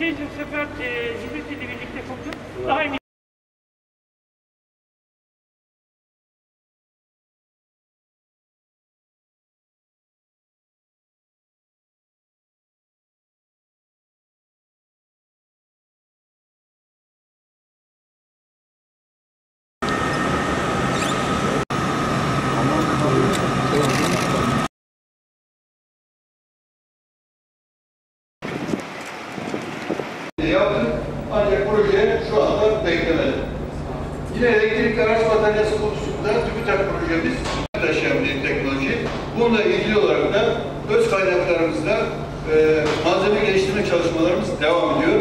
Siz yoksa bir cümlesi diye birlikte sokuyor. Daha. Yaptık ancak proje şu anda beklemedi. Yine elektrikli araç bataryası konusunda TÜBİTAK projemiz taşıyan bir teknoloji. Bununla ilgili olarak da öz kaynaklarımızda e, malzeme geliştirme çalışmalarımız devam ediyor.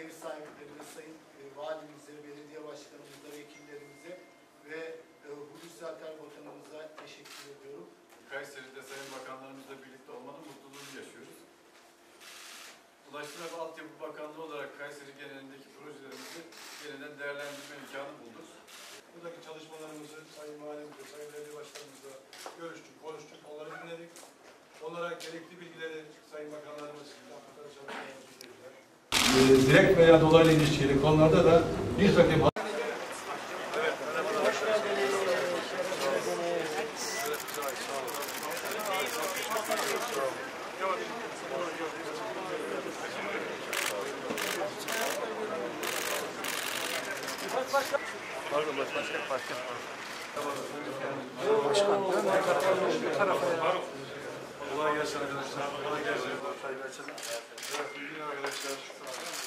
ev sahiplerine, sayın e, valimize, Ulaştırma ve Altyapı Bakanlığı olarak Kayseri genelindeki projelerimizi yeniden değerlendirme imkanı bulduk. Buradaki çalışmalarımızı Sayın Valimizle, Sayın Belediye Başkanımızla görüştük, konuştuk, onları dinledik. Onlara gerekli bilgileri Sayın Bakanlarımız yaptıkları çalışmalarımızı bildirdiler. Ee, direkt veya dolaylı ilişkili konularda da bir takım Kolay gelsin arkadaşlar. Kolay gelsin. Evet, bilgin arkadaşlar.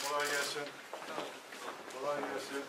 Kolay gelsin. Kolay gelsin.